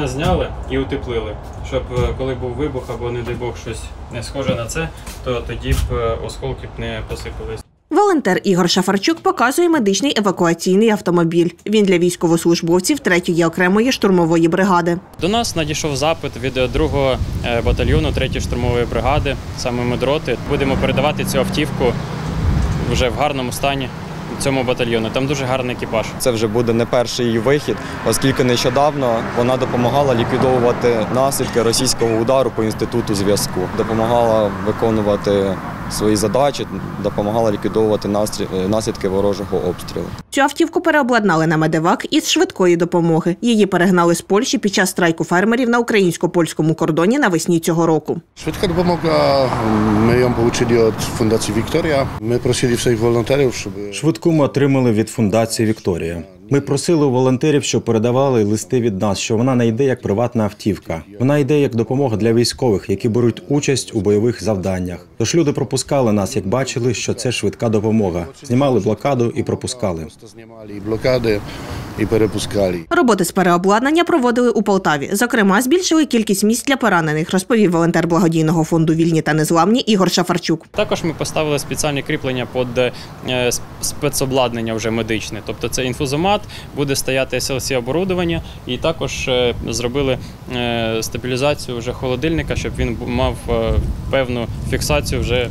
вікна зняли і утеплили, щоб е, коли був вибух або, не дай Бог, щось не схоже на це, то тоді б е, осколки б не посипались. Волонтер Ігор Шафарчук показує медичний евакуаційний автомобіль. Він для військовослужбовців 3-ї окремої штурмової бригади. До нас надійшов запит від 2-го е, батальйону 3-ї штурмової бригади, саме медроти. Будемо передавати цю автівку вже в гарному стані цьому батальйону. Там дуже гарний екіпаж. Це вже буде не перший її вихід, оскільки нещодавно вона допомагала ліквідовувати наслідки російського удару по інституту зв'язку, допомагала виконувати свої задачі, допомагала ліквідовувати настрі- наслідки ворожого обстрілу. Цю автівку переобладнали на медевак із швидкої допомоги. Її перегнали з Польщі під час страйку фермерів на українсько-польському кордоні навесні цього року. Швидka допомога, ми ją получили від Фундації Вікторія. Ми просили всіх волонтерів, щоб Швидку ми отримали від фундації Вікторія. Ми просили у волонтерів, щоб передавали листи від нас, що вона не йде як приватна автівка. Вона йде як допомога для військових, які беруть участь у бойових завданнях. Тож люди пропускали нас, як бачили, що це швидка допомога. Знімали блокаду і пропускали. І перепускали. Роботи з переобладнання проводили у Полтаві. Зокрема, збільшили кількість місць для поранених, розповів волонтер благодійного фонду Вільні та незламні Ігор Шафарчук. Також ми поставили спеціальні кріплення під е, спецобладнання вже медичне. Тобто це інфузомат, буде стояти SLC оборудовання, і також е, зробили е, стабілізацію вже холодильника, щоб він мав певну фіксацію вже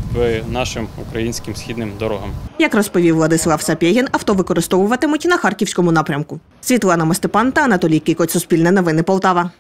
нашим українським східним дорогам. Як розповів Владислав Сапєгін, авто використовуватимуть на харківському напрямку. Світлана Мостепан та Анатолій Кікоць, Суспільне новини Полтава.